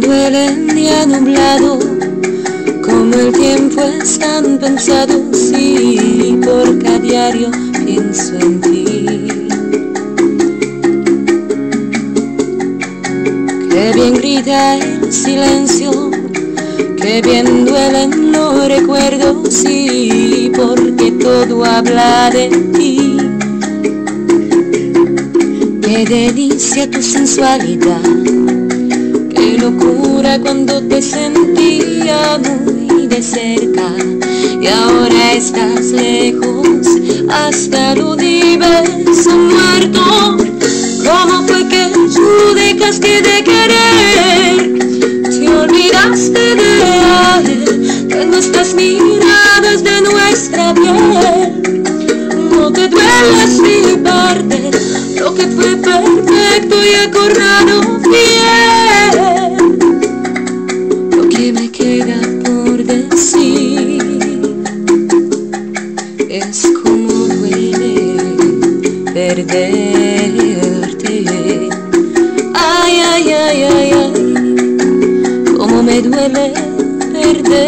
Duele el día nublado, como el tiempo es tan pensado, sí, porque a diario pienso en ti. Qué bien grita el silencio, qué bien duelen los recuerdos, sí, porque todo habla de ti. Qué delicia tu sensualidad, locura cuando te sentía muy de cerca y ahora estás lejos hasta el universo muerto. ¿Cómo fue que tú dejaste de querer? Te olvidaste de él, de nuestras miradas, de nuestra piel. No te duelas mi parte, lo que fue perfecto y acordado bien. Es como duele perderte. Ay, ay, ay, ay, ay, como me duele perderte.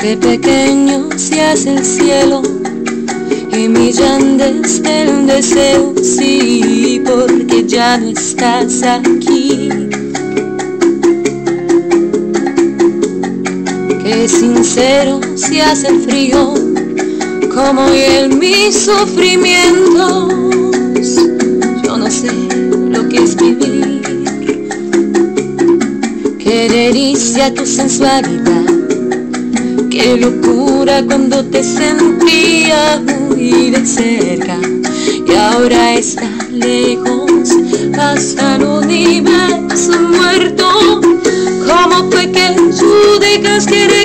Qué pequeño se hace el cielo y mi desde el deseo, sí, porque ya no estás aquí. Qué sincero se hace frío, como en mis sufrimientos. Yo no sé lo que es vivir. Qué delicia tu sensualidad. Qué locura cuando te sentía muy de cerca y ahora está lejos hasta el universo muerto. ¿Cómo